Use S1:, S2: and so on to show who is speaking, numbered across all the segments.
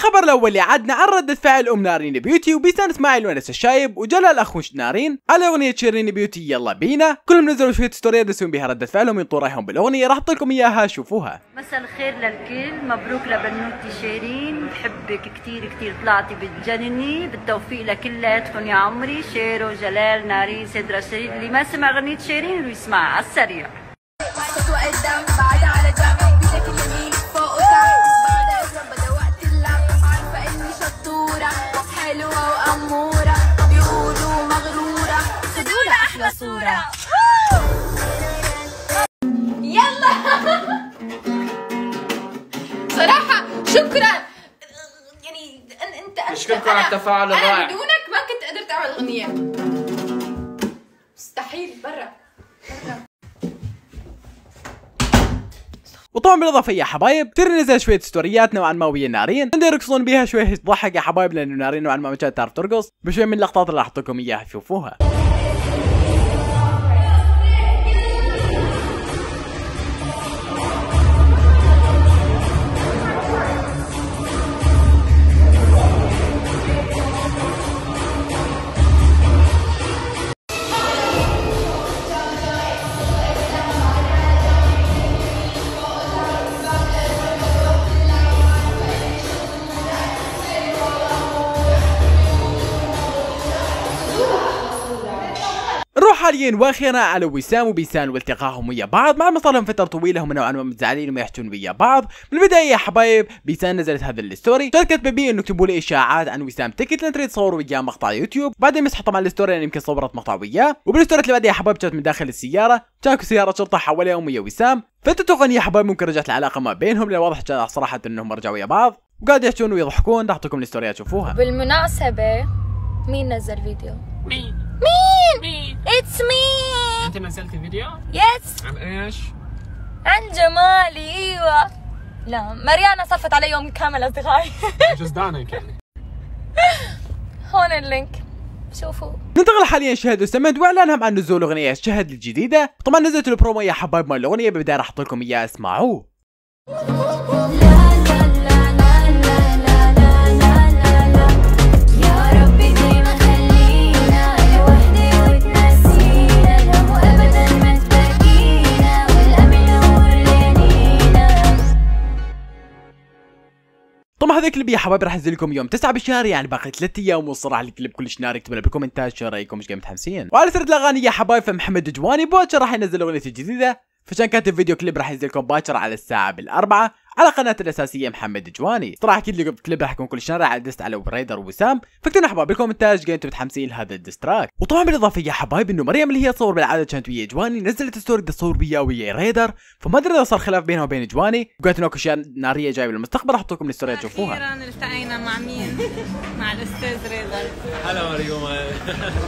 S1: الخبر الأول اللي عدنا عن ردة فعل أم نارين بيوتي وبيسان إسماعيل ونس الشايب وجلال اخوش نارين. على أغنية شيرين بيوتي يلا بينا. كلهم نزلوا شوية story ات يسوون بها ردة فعلهم ينطون رايهم بالأغنية راح أحط لكم إياها شوفوها.
S2: مساء الخير للكل. مبروك لبنوتي شيرين. بحبك كتير كتير طلعتي بتجنني. بالتوفيق لكلاتكم يا عمري. شيرو جلال نارين سيد رشيد اللي ما سمع أغنية شيرين يسمعها. على السريع.
S3: خدونا أحلى صورة يلا. صراحة شكرا. يعني أنت انت
S4: أشكركم على
S3: أنا-
S4: التفاعل
S3: أنا
S4: الرائع.
S3: بدونك ما كنت قدرت أعمل أغنية. مستحيل برا.
S1: وطبعا بالإضافة يا حبايب كثير نزل شوية ستوريات نوعا ما ويا نارين. عندي يرقصون بيها شوية تضحك يا حبايب لأنه نارين نوعا ما ما كانت تعرف ترقص بشوية من اللقطات اللي راح أحط لكم إياها شوفوها. حاليا وأخيرا على وسام وبيسان والتقاهم ويا بعض. مع ما صار لهم فترة طويلة هم نوعا ما متزعلين وما يحجون ويا بعض. من البداية يا حبايب بيسان نزلت هذا ال story. شاركت ببي إنه اكتبوا لي إشاعات عن وسام. حكت لأن تريد تصوروا وياه مقطع يوتيوب. بعدين مسحوا طبعا ال story لأن يمكن صورت مقطع وياه. وبال story اللي بعدها يا حبايب كانت من داخل السيارة. كانت سيارة شرطة حواليهم ويا وسام. فانتوا تتوقعون يا حبايب ممكن رجعت العلاقة ما بينهم. لأن واضح صراحة إنهم رجعوا ويا بعض. وقاعد يحجون ويضحكون. راح اعطيكم ال story ات شوفوها.
S5: بالمناسبة مين نزل فيديو؟
S4: مين؟
S5: it's me
S4: أنت نزلت فيديو؟
S5: yes
S4: عن إيش؟
S5: عن جمالي إيوه. لا مريانا صرفت علي يوم كامل أصدقائي.
S4: جزدانك يعني
S5: هون ال link. شوفوا.
S1: ننتقل حاليا شهد وسمد وإعلانهم عن نزول أغنية شهد الجديدة. طبعا نزلت البرومو يا حبايب مال الأغنية بالبدايه راح أحط لكم اياه اسمعوه طبعا هذا الكليب يا حبايب راح انزل لكم يوم 9 بالشهر يعني باقي 3 أيام والصراحه الكليب كلش نار اكتبوا لنا بالكومنتات شو رأيكم إيش قد متحمسين؟ وعلى سيرة الأغاني يا حبايب فمحمد جواني بوتشر راح ينزل اغنيته الجديده فعشان كاتب فيديو كليب راح ينزل لكم باكر على الساعة بالأربعة. على قناته الأساسية محمد جواني. صراحة أكيد الكليب راح يكون كل شهر على diss على ريدر وسام. فاكتبوا أحباب بالكومنتات قد أنتم متحمسين لهذا ال diss track وطبعا بالإضافة يا حبايب إنه مريم اللي هي تصور بالعادة كانت ويا جواني نزلت story تصور وياه ويا ريدر. فما أدري إذا صار خلاف بينها وبين جواني. وقالت إنه أكو أشياء نارية جاية بالمستقبل راح أحط لكم الستوريات تشوفوها.
S6: أخيرا التقينا مع مين؟ مع الأستاذ رضا
S4: هلا مريوم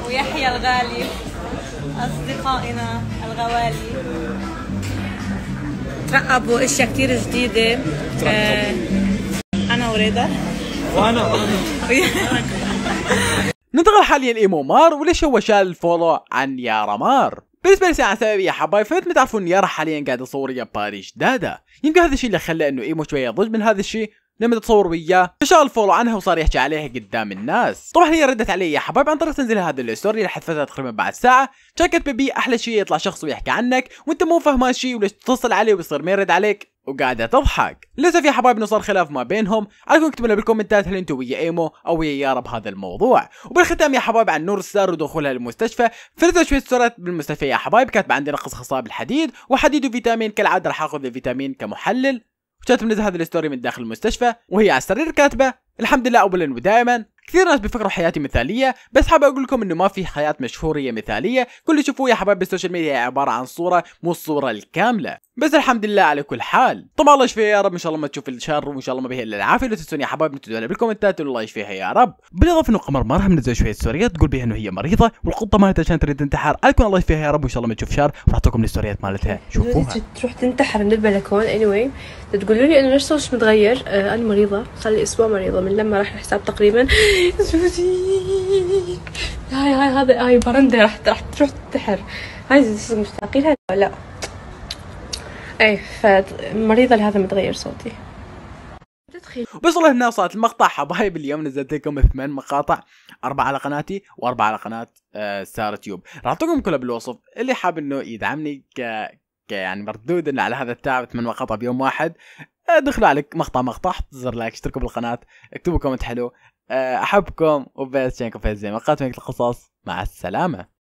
S6: ويحيى الغالي أصدقائنا الغوالي. رقبوا أشياء كثير جديدة. آه، أنا ورضا
S4: وأنا.
S1: ننتقل حاليا لايمو مار وليش هو شال الفولو عن يارا مار؟ بالنسبة لي عن سبب يا حبايب فمثل تعرفون يارا حاليا قاعد يصور ويا باريش دادا. يمكن هذا الشيء اللي خلى إنه إيمو شوية يضج من هذا الشيء لما تصور وياه. فشال follow عنها وصار يحكي عليها قدام الناس. طبعا هي ردت عليه يا حبايب عن طريق تنزيل هذا ال story اللي حذفتها تقريبا بعد ساعة. شكت ببي أحلى شيء يطلع شخص ويحكي عنك وأنت مو فاهم شيء وليش تتصل عليه ويصير ما يرد عليك وقاعدة تضحك. للأسف يا حبايب إنه صار خلاف ما بينهم. عليكم اكتبوا لنا بالكومنتات هل أنتم ويا إيمو أو ويا يارا بهذا الموضوع. وبالختام يا حبايب عن نور ستار ودخولها للمستشفى. فنزلت شوية ستورات بالمستشفى يا حبايب كاتبة عندي نقص خصاب الحديد وحديد وفيتامين كالعادة راح آخذ الفيتامين كمحلل. وكانت منزلة هذا ال story من داخل المستشفى وهي على السرير كاتبة الحمد لله اولا ودائما. كثير ناس بيفكروا حياتي مثالية بس حابب أقول لكم إنه ما في حياة مشهورية مثالية. كل اللي تشوفوه يا حبايب بالسوشيال ميديا هي عبارة عن صورة مو الصورة الكاملة. بس الحمد لله على كل حال. طبعا الله يشفيها يا رب إن شاء الله ما تشوف الشر وإن شاء الله ما بها إلا العافية. لا تنسون يا حبايب لنا بالكومنتات الله يشفيها يا رب. بالإضافة إنه قمر ما راح منزل شوية ستوريات تقول بها إنه هي مريضة والقطة مالتها كانت تريد تنتحر عليكم الله يشفيها يا رب وإن شاء الله ما تشوف شر. وراح أعطيكم الستوريات مالتها. شوفوها.
S7: تروح تنتحر من البلكون anyway تقولوا لي أنه ليش صوتش متغير؟ آه أنا مريضة. صار لي أسبوع مريضة. من لما راح الحساب تقريبا. صوتي هاي هاي هذا هاي برندة راح راح تروح تنتحر هاي مشتاقين لها لا. إيه فمريضة لهذا متغير صوتي.
S1: بس هنا وصلت المقطع. حبايب اليوم نزلت لكم ثمان مقاطع. أربعة على قناتي وأربعة على قناة آه ستار تيوب راح أعطيكم كلها بالوصف. اللي حاب إنه يدعمني ك ك يعني مردود على هذا التعب ثمان مقاطع بيوم واحد. آه، دخلوا على مقطع مقطع حطوا زر like اشتركوا بالقناة اكتبوا comment حلو. آه، أحبكم وبس شايفكم في هالزي مقاطع القصص. مع السلامة.